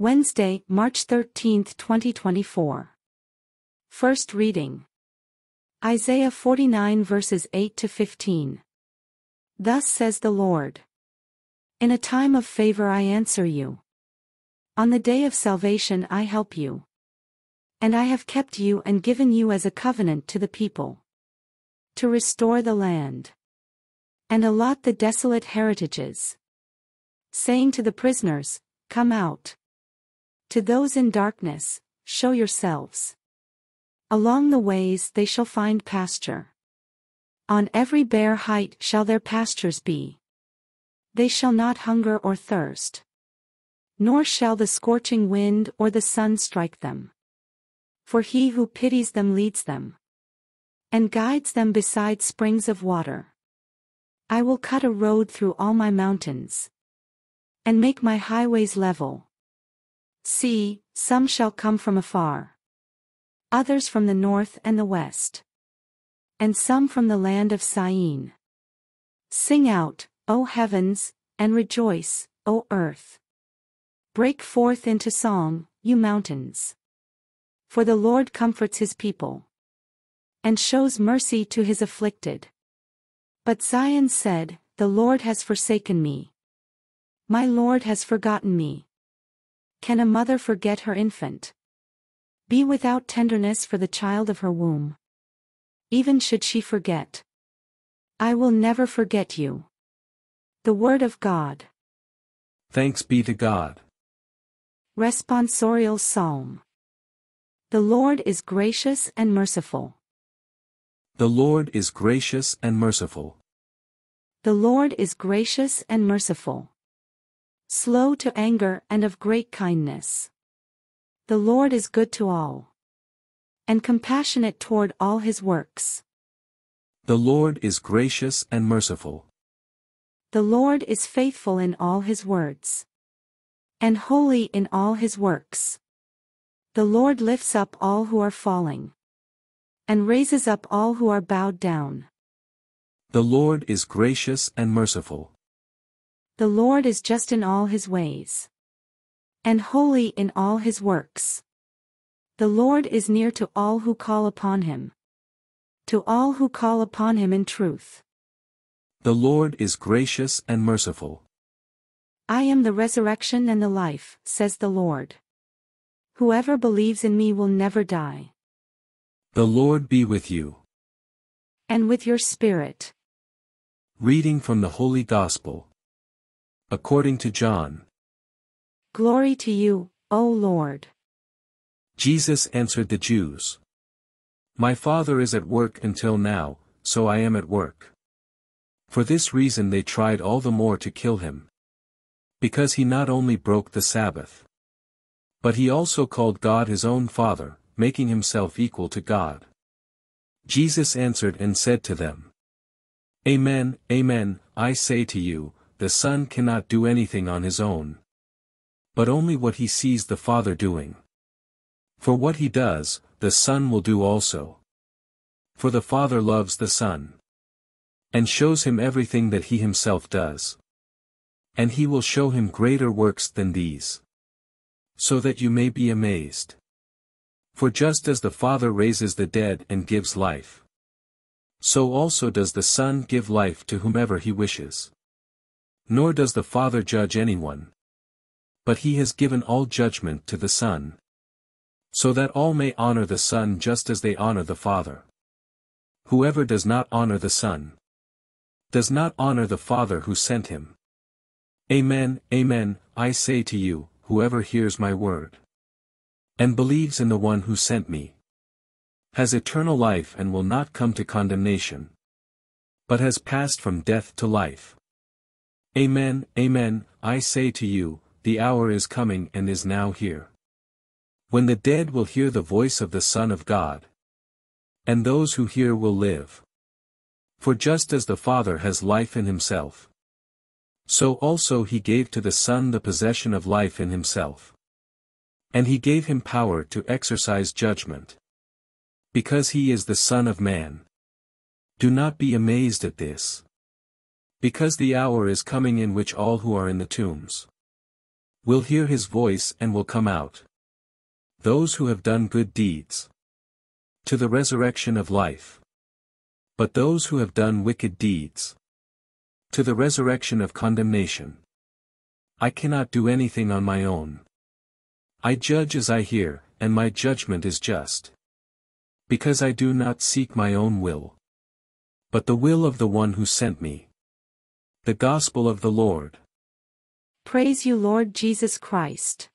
Wednesday, March 13, 2024. First reading. Isaiah 49 verses 8 to 15. Thus says the Lord. In a time of favor I answer you. On the day of salvation I help you. And I have kept you and given you as a covenant to the people. To restore the land. And allot the desolate heritages. Saying to the prisoners, Come out. To those in darkness, show yourselves. Along the ways they shall find pasture. On every bare height shall their pastures be. They shall not hunger or thirst. Nor shall the scorching wind or the sun strike them. For he who pities them leads them. And guides them beside springs of water. I will cut a road through all my mountains. And make my highways level. See, some shall come from afar others from the north and the west. And some from the land of Syene. Sing out, O heavens, and rejoice, O earth. Break forth into song, you mountains. For the Lord comforts his people. And shows mercy to his afflicted. But Zion said, The Lord has forsaken me. My Lord has forgotten me. Can a mother forget her infant? Be without tenderness for the child of her womb. Even should she forget. I will never forget you. The Word of God. Thanks be to God. Responsorial Psalm. The Lord is gracious and merciful. The Lord is gracious and merciful. The Lord is gracious and merciful. Slow to anger and of great kindness. The Lord is good to all. And compassionate toward all his works. The Lord is gracious and merciful. The Lord is faithful in all his words. And holy in all his works. The Lord lifts up all who are falling. And raises up all who are bowed down. The Lord is gracious and merciful. The Lord is just in all his ways and holy in all his works. The Lord is near to all who call upon him. To all who call upon him in truth. The Lord is gracious and merciful. I am the resurrection and the life, says the Lord. Whoever believes in me will never die. The Lord be with you. And with your spirit. Reading from the Holy Gospel. According to John. Glory to you, O Lord. Jesus answered the Jews. My Father is at work until now, so I am at work. For this reason they tried all the more to kill him. Because he not only broke the Sabbath, but he also called God his own Father, making himself equal to God. Jesus answered and said to them, Amen, Amen, I say to you, the Son cannot do anything on his own but only what he sees the Father doing. For what he does, the Son will do also. For the Father loves the Son. And shows him everything that he himself does. And he will show him greater works than these. So that you may be amazed. For just as the Father raises the dead and gives life. So also does the Son give life to whomever he wishes. Nor does the Father judge anyone, but he has given all judgment to the Son. So that all may honor the Son just as they honor the Father. Whoever does not honor the Son, does not honor the Father who sent him. Amen, amen, I say to you, whoever hears my word, and believes in the one who sent me, has eternal life and will not come to condemnation, but has passed from death to life. Amen, amen, I say to you, the hour is coming and is now here. When the dead will hear the voice of the Son of God. And those who hear will live. For just as the Father has life in himself. So also he gave to the Son the possession of life in himself. And he gave him power to exercise judgment. Because he is the Son of Man. Do not be amazed at this. Because the hour is coming in which all who are in the tombs will hear his voice and will come out. Those who have done good deeds. To the resurrection of life. But those who have done wicked deeds. To the resurrection of condemnation. I cannot do anything on my own. I judge as I hear, and my judgment is just. Because I do not seek my own will. But the will of the one who sent me. The Gospel of the Lord. Praise you Lord Jesus Christ.